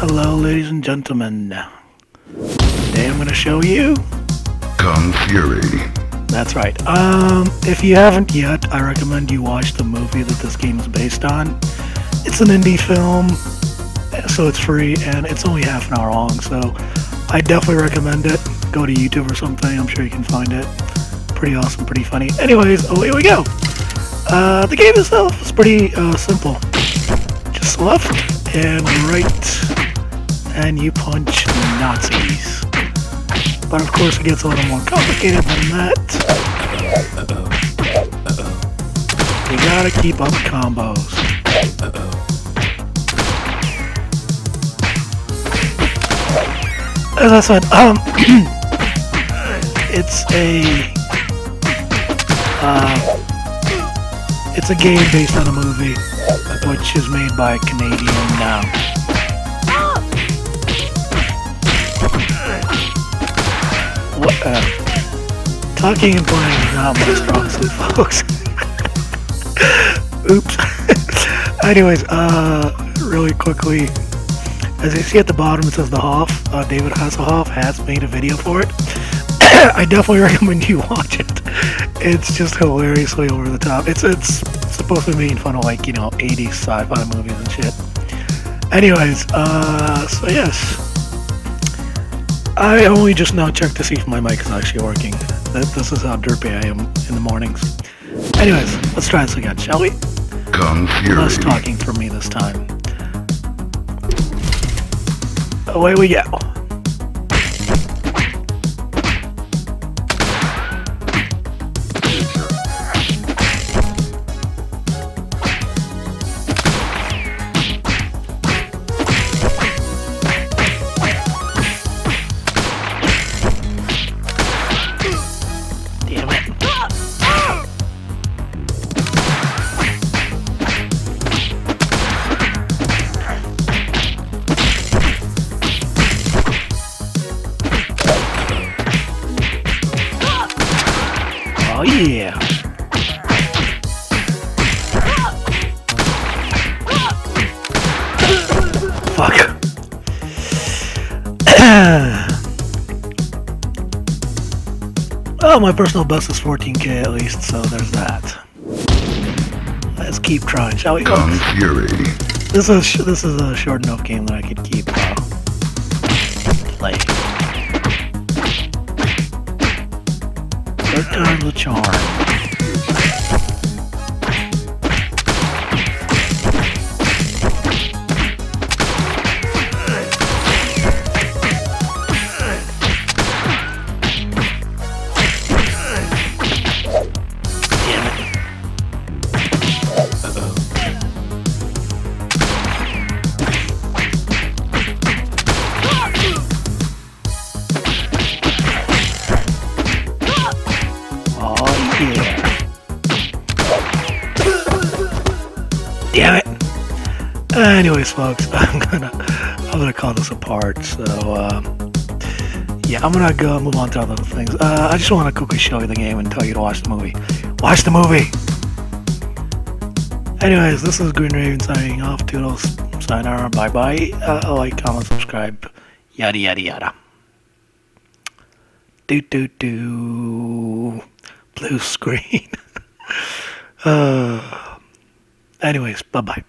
Hello, ladies and gentlemen. Today I'm going to show you. Kung Fury. That's right. Um, if you haven't yet, I recommend you watch the movie that this game is based on. It's an indie film, so it's free, and it's only half an hour long, so I definitely recommend it. Go to YouTube or something, I'm sure you can find it. Pretty awesome, pretty funny. Anyways, away we go! Uh, the game itself is pretty uh, simple. Just left and right, and you punch Nazis. But of course it gets a little more complicated than that. Uh-oh. Uh-oh. You gotta keep up combos. Uh-oh. As I said, um, it's a, uh, it's a game based on a movie, which is made by a Canadian now. Talking and playing is not my strong suit, folks. Oops. Anyways, uh, really quickly, as you see at the bottom, it says the Hoff. Uh, David Hasselhoff has made a video for it. I definitely recommend you watch it. It's just hilariously over the top. It's it's supposed to be making fun of like you know 80s sci-fi movies and shit. Anyways, uh, so yes, I only just now checked to see if my mic is actually working. This is how derpy I am in the mornings. Anyways, let's try this again, shall we? Kung Fury. Less talking for me this time. Away we go. Yeah. Fuck. oh, my personal best is 14k at least, so there's that. Let's keep trying, shall we? Kung Fury. This is this is a short enough game that I could keep uh, playing. Third a charm. Anyways, folks, I'm gonna I'm gonna call this a part. So um, yeah, I'm gonna go move on to other things. Uh, I just want to quickly show you the game and tell you to watch the movie. Watch the movie. Anyways, this is Green Raven signing off. Toodles, sayonara, bye bye. Uh, like, comment, subscribe, yada yada yada. Do do do. Blue screen. uh, anyways, bye bye.